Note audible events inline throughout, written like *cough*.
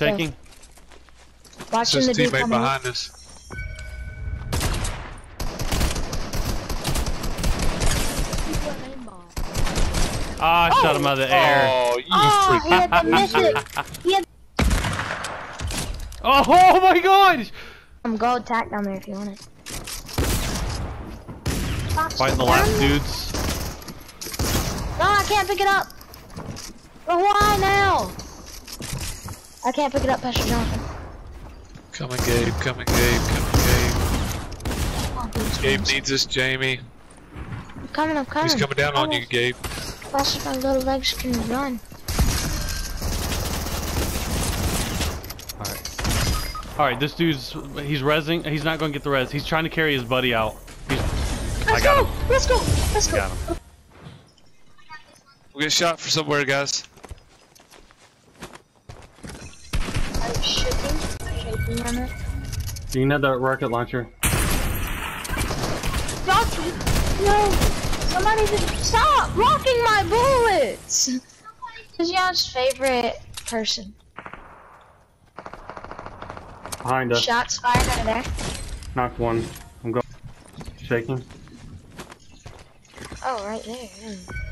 Let's. Shaking. Watching His the dude teammate behind us. Ah, I shot him out of the air. Oh, you Oh, he freak. had the mythic. He had Oh, oh my god! some gold tack down there if you want it. Fighting the last dudes. No, I can't pick it up. But why now? I can't pick it up, Pastor Jonathan. Coming, Gabe. Coming, Gabe. Coming, Gabe. Dude, Gabe screams. needs us, Jamie. I'm coming, I'm coming. He's coming down on you, Gabe. Fast as my little legs can run. Alright. Alright, this dude's he's rezzing. He's not gonna get the res. He's trying to carry his buddy out. He's, Let's got go! him. Let's go! Let's I go! got him. We'll get shot for somewhere, guys. Shaking on it. You can have that rocket launcher. Rocky! No! Somebody just stop blocking my bullets! Who's y'all's favorite person? Behind us. Shots fired over there. Knocked one. I'm going. Shaking. Oh, right there. yeah.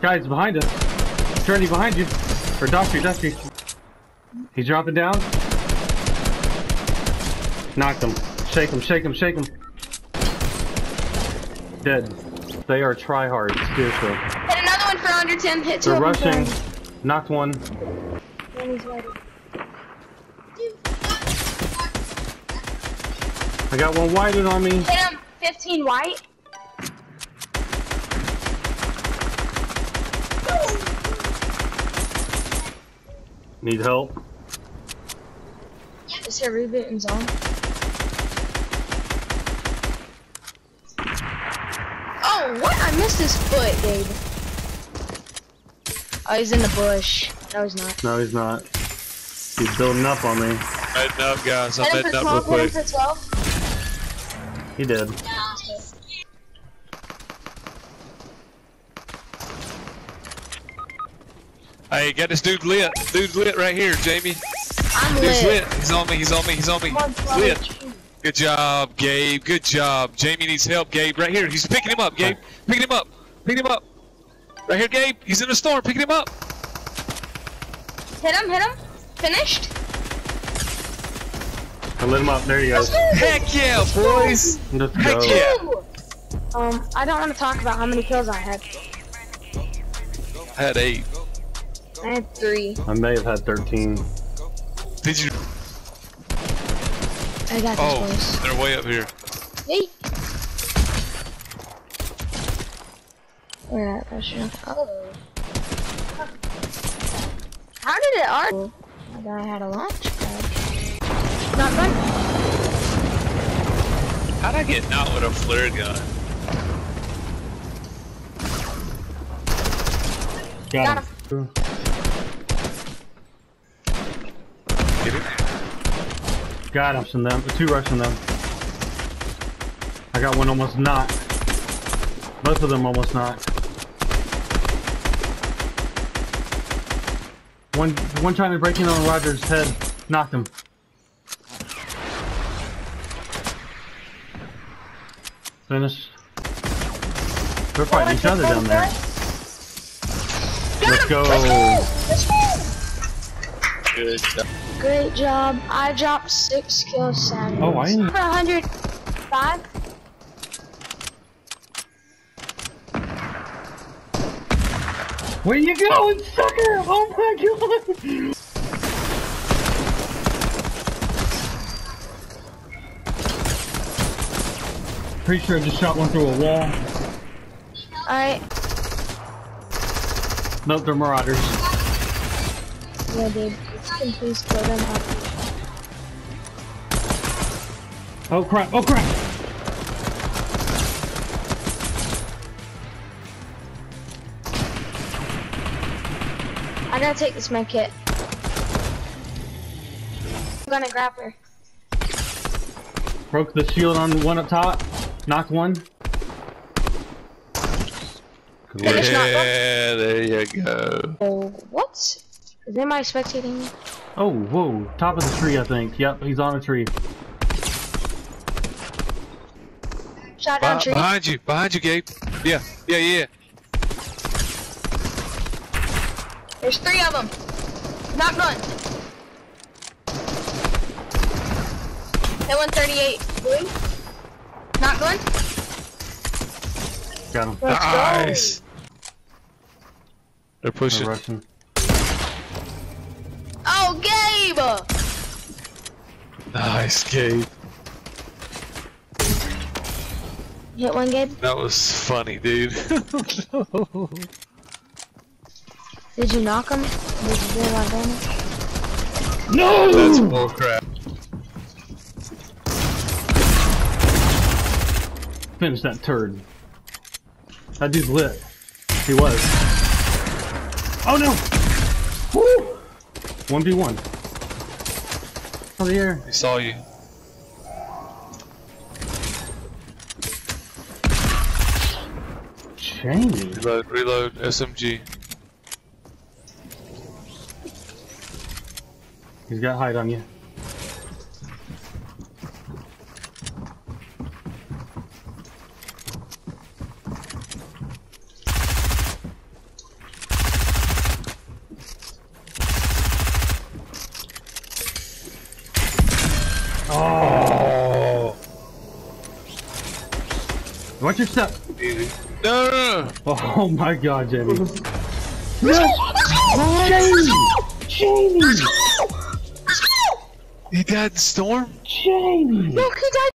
Guys, behind us. Journey behind you. Or Doctor, Doctor. He's dropping down. Knocked him. Shake him, shake him, shake him. Dead. They are tryhards, seriously. Hit another one for under 10. Hit two They're rushing. Knocked one. And he's ready. I got one whited on me. Hit him. 15 white. Need help. Is there reboot in zone? Oh, what? I missed his foot, Gabe. Oh, he's in the bush. No, he's not. No, he's not. He's building up on me. Heading up, guys. I'm Hit him heading up real 12. Hit him quick. 12. He did. Hey, got this dude lit. Dude's lit right here, Jamie. I'm Dude's lit. lit. He's on me. He's on me. He's on me. On, Lit. Good job, Gabe. Good job. Jamie needs help, Gabe. Right here. He's picking him up, Gabe. Picking him up. Picking him up. Right here, Gabe. He's in the storm. Picking him up. Hit him, hit him. Finished. I lit him up. There he goes. Heck yeah, boys. Let's Heck go. yeah. Um, I don't want to talk about how many kills I had. I had eight. I had three. I may have had 13. Did you? I got this, Oh, they're way up here. Hey. Where at, Pastor? Oh. How did it arc? I thought I had a launch pad. Not fun. How'd I get not with a flare gun? Got him. Get in there. Got him from them. Uh, two rushing them. I got one almost knocked. Both of them almost knocked. One, one trying to break in on Roger's head. Knocked him. Finish. They're fighting each other down there. Let's go. Let's go. Good job. Great job. I dropped six kills, Saturday. Oh, I didn't- For 105. Where you going, sucker? Oh my god! Pretty sure I just shot one through a wall. Alright. Nope, they're marauders. Yeah, dude. Can please kill them up. Oh crap, oh crap! I gotta take this med kit. I'm gonna grab her. Broke the shield on one up top. Knocked one. Yeah, work. it's not- Yeah, there you go. Oh, what? Is anybody spectating me? Oh, whoa. Top of the tree, I think. Yep, he's on a tree. Shot down Beh- tree. behind you, behind you, Gabe. Yeah, yeah, yeah. There's three of them. Not one. Hit 138. Blue. Not one. Got him. Let's Nice. They're They're pushing. rushing. go. Oh, Gabe! Ah, nice, Gabe. Hit one, Gabe. That was funny, dude. *laughs* Did you knock him? Did you do a lot damage? No! That's bullcrap. Finish that turd. That dude's lit. He was. Oh no! Woo! 1v1. Oh, the air. He saw you. Jamie. Reload, reload, SMG. He's got height on you. Oh! Watch your step. Easy. No, no, no. Oh my god, Jamie. Jamie! Jamie! He died in storm? Jamie! Look, he died.